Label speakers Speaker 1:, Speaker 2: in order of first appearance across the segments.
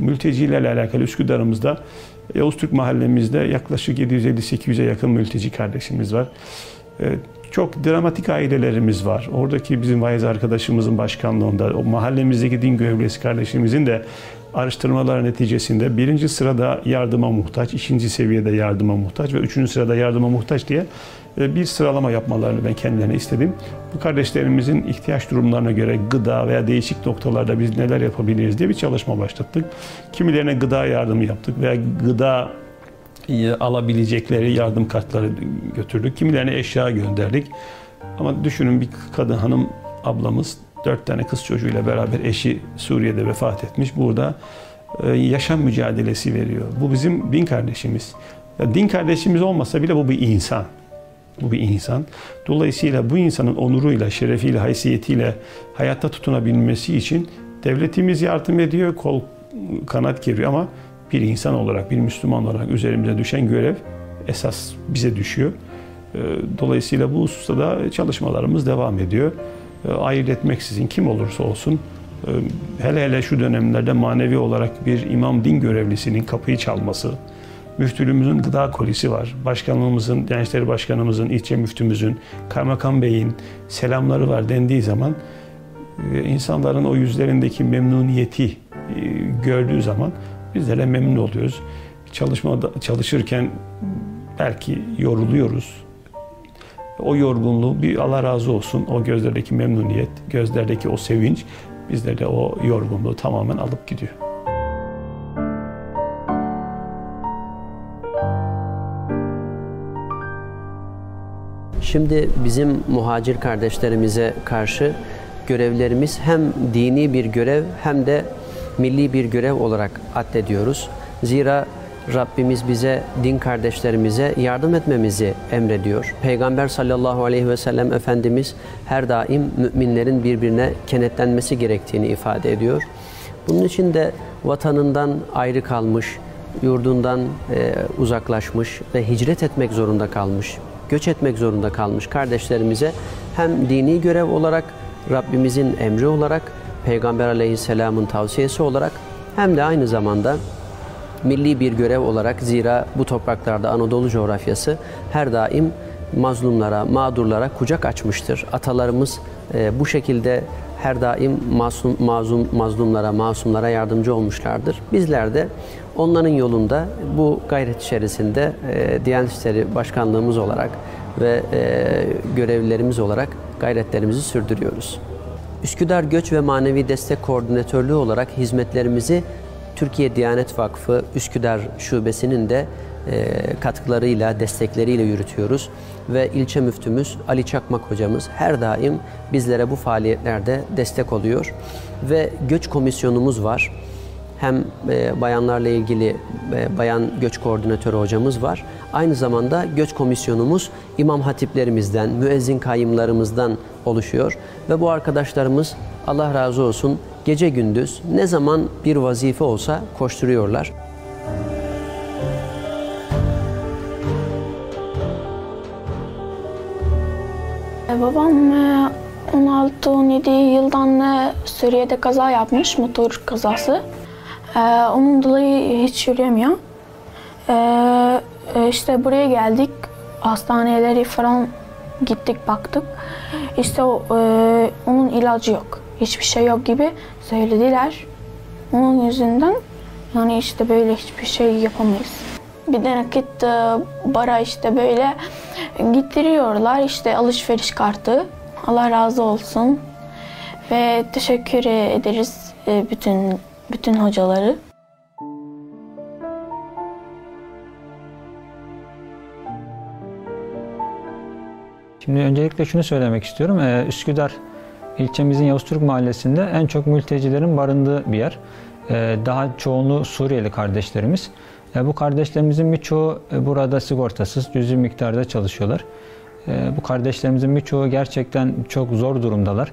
Speaker 1: mültecilerle alakalı Üsküdar'ımızda Yavuz Türk mahallemizde yaklaşık 750-800'e yakın mülteci kardeşimiz var. E, çok dramatik ailelerimiz var. Oradaki bizim vaiz arkadaşımızın başkanlığında, o mahallemizdeki din görevlisi kardeşimizin de araştırmalar neticesinde birinci sırada yardıma muhtaç, ikinci seviyede yardıma muhtaç ve üçüncü sırada yardıma muhtaç diye e, bir sıralama yapmalarını ben kendilerine istedim. Bu kardeşlerimizin ihtiyaç durumlarına göre gıda veya değişik noktalarda biz neler yapabiliriz diye bir çalışma başlattık. Kimilerine gıda yardımı yaptık veya gıda alabilecekleri yardım kartları götürdük. Kimilerine eşya gönderdik. Ama düşünün bir kadın hanım ablamız dört tane kız çocuğuyla beraber eşi Suriye'de vefat etmiş. Burada e, yaşam mücadelesi veriyor. Bu bizim din kardeşimiz. Ya din kardeşimiz olmasa bile bu bir insan. Bu bir insan. Dolayısıyla bu insanın onuruyla, şerefiyle, haysiyetiyle hayatta tutunabilmesi için devletimiz yardım ediyor, kol kanat geriyor ama bir insan olarak, bir Müslüman olarak üzerimize düşen görev esas bize düşüyor. Ee, dolayısıyla bu hususta da çalışmalarımız devam ediyor. Ee, ayırt etmeksizin kim olursa olsun, e, hele hele şu dönemlerde manevi olarak bir imam din görevlisinin kapıyı çalması, müftülüğümüzün gıda kolisi var. Başkanlığımızın, Gençleri Başkanımızın, ilçe müftümüzün, kaymakam beyin selamları var dendiği zaman e, insanların o yüzlerindeki memnuniyeti e, gördüğü zaman bizlere memnun oluyoruz. Çalışmada çalışırken belki yoruluyoruz. O yorgunluğu bir Allah razı olsun. O gözlerdeki memnuniyet, gözlerdeki o sevinç bizlere o yorgunluğu tamamen alıp gidiyor.
Speaker 2: Şimdi bizim muhacir kardeşlerimize karşı görevlerimiz hem dini bir görev hem de milli bir görev olarak addediyoruz. Zira Rabbimiz bize, din kardeşlerimize yardım etmemizi emrediyor. Peygamber sallallahu aleyhi ve sellem Efendimiz her daim müminlerin birbirine kenetlenmesi gerektiğini ifade ediyor. Bunun için de vatanından ayrı kalmış, yurdundan e, uzaklaşmış ve hicret etmek zorunda kalmış, göç etmek zorunda kalmış kardeşlerimize hem dini görev olarak, Rabbimizin emri olarak Peygamber aleyhisselamın tavsiyesi olarak hem de aynı zamanda milli bir görev olarak zira bu topraklarda Anadolu coğrafyası her daim mazlumlara, mağdurlara kucak açmıştır. Atalarımız e, bu şekilde her daim masum, mazlum, mazlumlara, masumlara yardımcı olmuşlardır. Bizler de onların yolunda bu gayret içerisinde e, Diyanet İşleri Başkanlığımız olarak ve e, görevlilerimiz olarak gayretlerimizi sürdürüyoruz. Üsküdar Göç ve Manevi Destek Koordinatörlüğü olarak hizmetlerimizi Türkiye Diyanet Vakfı Üsküdar Şubesi'nin de e, katkılarıyla, destekleriyle yürütüyoruz. Ve ilçe müftümüz Ali Çakmak hocamız her daim bizlere bu faaliyetlerde destek oluyor. Ve göç komisyonumuz var. Hem e, bayanlarla ilgili e, bayan göç koordinatörü hocamız var. Aynı zamanda göç komisyonumuz imam hatiplerimizden, müezzin kayımlarımızdan oluşuyor. Ve bu arkadaşlarımız Allah razı olsun gece gündüz ne zaman bir vazife olsa koşturuyorlar.
Speaker 3: E, babam 16-17 e, yıldan e, Suriye'de kaza yapmış, motor kazası. Onun dolayı hiç yürüyemiyor. İşte buraya geldik, hastaneleri falan gittik baktık. İşte onun ilacı yok hiçbir şey yok gibi söylediler. Onun yüzünden yani işte böyle hiçbir şey yapamayız. Bir de nakit e, bara işte böyle getiriyorlar işte alışveriş kartı. Allah razı olsun. Ve teşekkür ederiz e, bütün bütün hocaları.
Speaker 4: Şimdi öncelikle şunu söylemek istiyorum. Ee, Üsküdar ilçemizin Yavuzturk Mahallesi'nde en çok mültecilerin barındığı bir yer. Ee, daha çoğunluğu Suriyeli kardeşlerimiz. Ee, bu kardeşlerimizin birçoğu e, burada sigortasız, cüzi miktarda çalışıyorlar. Ee, bu kardeşlerimizin birçoğu gerçekten çok zor durumdalar.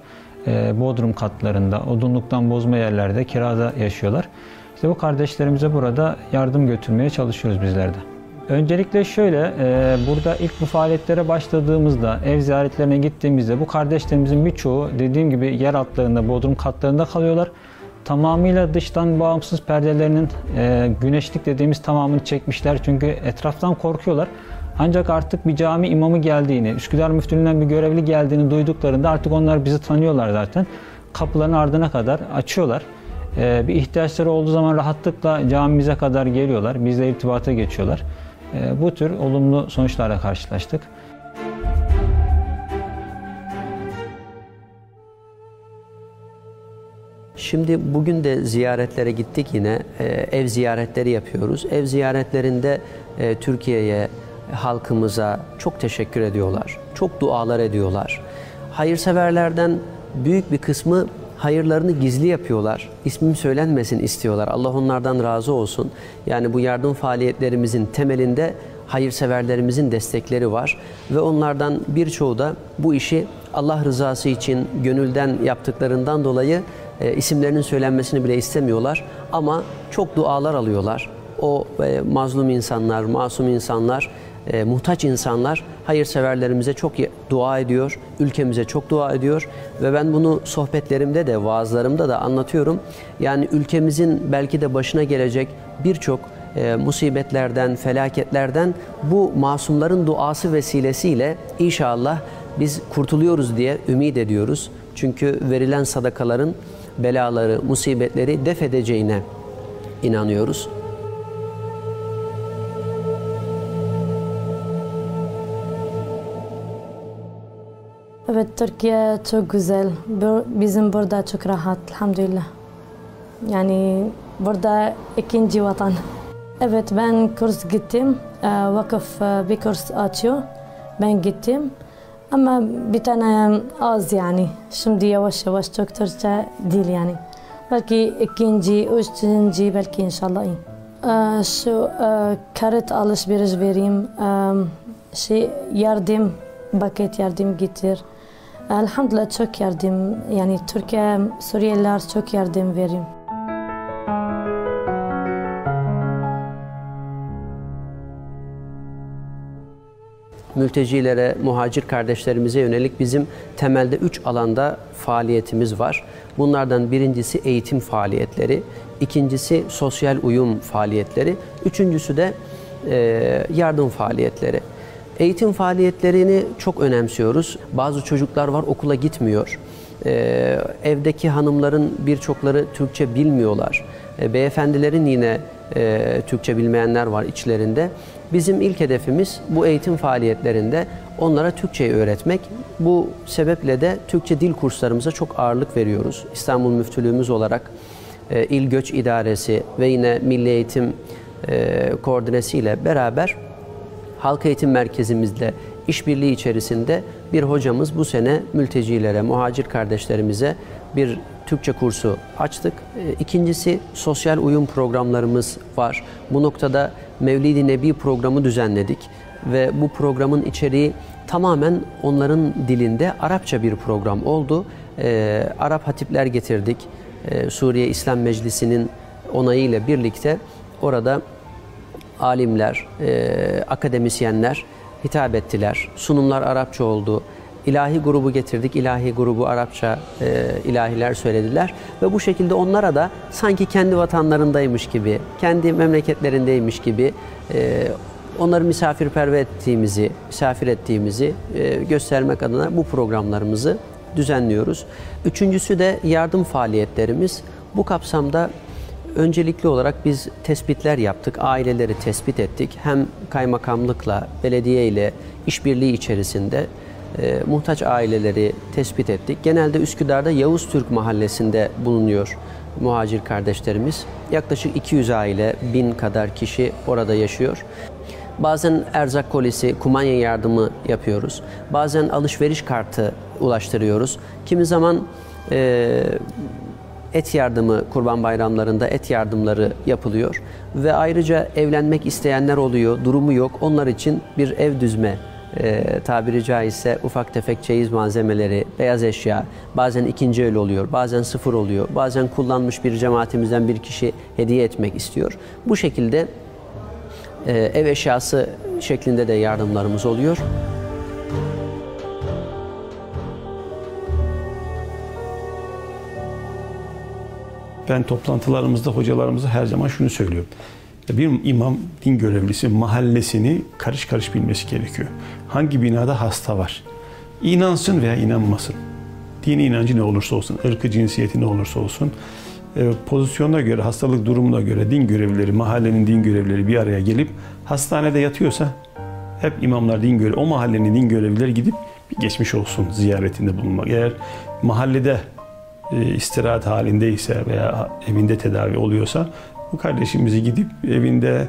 Speaker 4: Bodrum katlarında, odunluktan bozma yerlerde kirada yaşıyorlar. İşte bu kardeşlerimize burada yardım götürmeye çalışıyoruz bizler de. Öncelikle şöyle, e, burada ilk bu faaliyetlere başladığımızda, ev ziyaretlerine gittiğimizde bu kardeşlerimizin birçoğu dediğim gibi yer altlarında, bodrum katlarında kalıyorlar. tamamıyla dıştan bağımsız perdelerinin e, güneşlik dediğimiz tamamını çekmişler. Çünkü etraftan korkuyorlar. Ancak artık bir cami imamı geldiğini, Üsküdar Müftülüğü'nden bir görevli geldiğini duyduklarında artık onlar bizi tanıyorlar zaten. Kapıların ardına kadar açıyorlar. E, bir ihtiyaçları olduğu zaman rahatlıkla camimize kadar geliyorlar. Bizle irtibata geçiyorlar. E, bu tür olumlu sonuçlarla karşılaştık.
Speaker 2: Şimdi bugün de ziyaretlere gittik yine. E, ev ziyaretleri yapıyoruz. Ev ziyaretlerinde e, Türkiye'ye, halkımıza çok teşekkür ediyorlar. Çok dualar ediyorlar. Hayırseverlerden büyük bir kısmı hayırlarını gizli yapıyorlar. İsmim söylenmesin istiyorlar. Allah onlardan razı olsun. Yani bu yardım faaliyetlerimizin temelinde hayırseverlerimizin destekleri var ve onlardan birçoğu da bu işi Allah rızası için gönülden yaptıklarından dolayı e, isimlerinin söylenmesini bile istemiyorlar ama çok dualar alıyorlar. O e, mazlum insanlar, masum insanlar, e, muhtaç insanlar hayırseverlerimize çok dua ediyor, ülkemize çok dua ediyor ve ben bunu sohbetlerimde de, vaazlarımda da anlatıyorum. Yani ülkemizin belki de başına gelecek birçok e, musibetlerden, felaketlerden bu masumların duası vesilesiyle inşallah biz kurtuluyoruz diye ümit ediyoruz. Çünkü verilen sadakaların belaları, musibetleri def edeceğine inanıyoruz.
Speaker 5: Evet Türkiye çok güzel. Bizim burada çok rahat elhamdülillah. Yani burada ikinci vatan. Evet ben kurs gittim. Ee, vakıf e, bir kurs açıyor. Ben gittim. Ama bir tane az yani. Şimdi yavaş yavaş çok Türkçe değil yani. Belki ikinci, üçüncü belki inşallah iyi. Ee, şu e, kart alışveriş vereyim. Ee, şey yardım, paket yardım getir. Elhamdülillah çok yardım. Yani Türkiye, Suriyeliler çok yardım vereyim.
Speaker 2: mültecilere, muhacir kardeşlerimize yönelik bizim temelde üç alanda faaliyetimiz var. Bunlardan birincisi eğitim faaliyetleri, ikincisi sosyal uyum faaliyetleri, üçüncüsü de yardım faaliyetleri. Eğitim faaliyetlerini çok önemsiyoruz. Bazı çocuklar var okula gitmiyor. Ee, evdeki hanımların birçokları Türkçe bilmiyorlar. Ee, beyefendilerin yine e, Türkçe bilmeyenler var içlerinde. Bizim ilk hedefimiz bu eğitim faaliyetlerinde onlara Türkçeyi öğretmek. Bu sebeple de Türkçe dil kurslarımıza çok ağırlık veriyoruz. İstanbul Müftülüğümüz olarak e, İl Göç İdaresi ve yine Milli Eğitim e, Koordinesi ile beraber Halk Eğitim Merkezimizle işbirliği içerisinde bir hocamız bu sene mültecilere, muhacir kardeşlerimize bir Türkçe kursu açtık. E, ikincisi sosyal uyum programlarımız var. Bu noktada Mevlid-i Nebi programı düzenledik ve bu programın içeriği tamamen onların dilinde Arapça bir program oldu. Ee, Arap hatipler getirdik. Ee, Suriye İslam Meclisi'nin onayıyla birlikte orada alimler, e, akademisyenler hitap ettiler. Sunumlar Arapça oldu. İlahi grubu getirdik. İlahi grubu Arapça e, ilahiler söylediler. Ve bu şekilde onlara da sanki kendi vatanlarındaymış gibi, kendi memleketlerindeymiş gibi e, onları misafirperver ettiğimizi, misafir ettiğimizi e, göstermek adına bu programlarımızı düzenliyoruz. Üçüncüsü de yardım faaliyetlerimiz. Bu kapsamda öncelikli olarak biz tespitler yaptık, aileleri tespit ettik. Hem kaymakamlıkla, belediye ile işbirliği içerisinde e, muhtaç aileleri tespit ettik. Genelde Üsküdar'da Yavuz Türk mahallesinde bulunuyor muhacir kardeşlerimiz. Yaklaşık 200 aile, 1000 kadar kişi orada yaşıyor. Bazen erzak kolisi, kumanya yardımı yapıyoruz. Bazen alışveriş kartı ulaştırıyoruz. Kimi zaman e, et yardımı kurban bayramlarında et yardımları yapılıyor ve ayrıca evlenmek isteyenler oluyor, durumu yok. Onlar için bir ev düzme e, tabiri caizse ufak tefek çeyiz malzemeleri, beyaz eşya, bazen ikinci el oluyor, bazen sıfır oluyor, bazen kullanmış bir cemaatimizden bir kişi hediye etmek istiyor. Bu şekilde e, ev eşyası şeklinde de yardımlarımız oluyor.
Speaker 1: Ben toplantılarımızda hocalarımıza her zaman şunu söylüyorum. Bir imam, din görevlisi mahallesini karış karış bilmesi gerekiyor. Hangi binada hasta var? İnansın veya inanmasın. Dini inancı ne olursa olsun, ırkı cinsiyeti ne olursa olsun, e, pozisyonuna göre, hastalık durumuna göre din görevlileri, mahallenin din görevlileri bir araya gelip hastanede yatıyorsa hep imamlar din görevi, o mahallenin din görevlileri gidip bir geçmiş olsun ziyaretinde bulunmak. Eğer mahallede istirahat halindeyse veya evinde tedavi oluyorsa bu kardeşimizi gidip evinde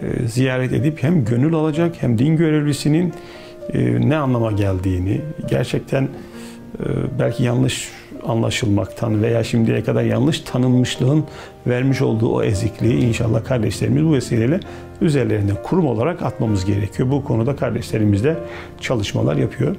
Speaker 1: e, ziyaret edip hem gönül alacak hem din görevlisinin e, ne anlama geldiğini gerçekten e, belki yanlış anlaşılmaktan veya şimdiye kadar yanlış tanınmışlığın vermiş olduğu o ezikliği inşallah kardeşlerimiz bu vesileyle üzerlerinde kurum olarak atmamız gerekiyor. Bu konuda kardeşlerimiz de çalışmalar yapıyor.